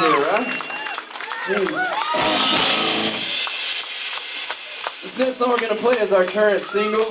here, right? Jeez. This next song we're gonna play is our current single.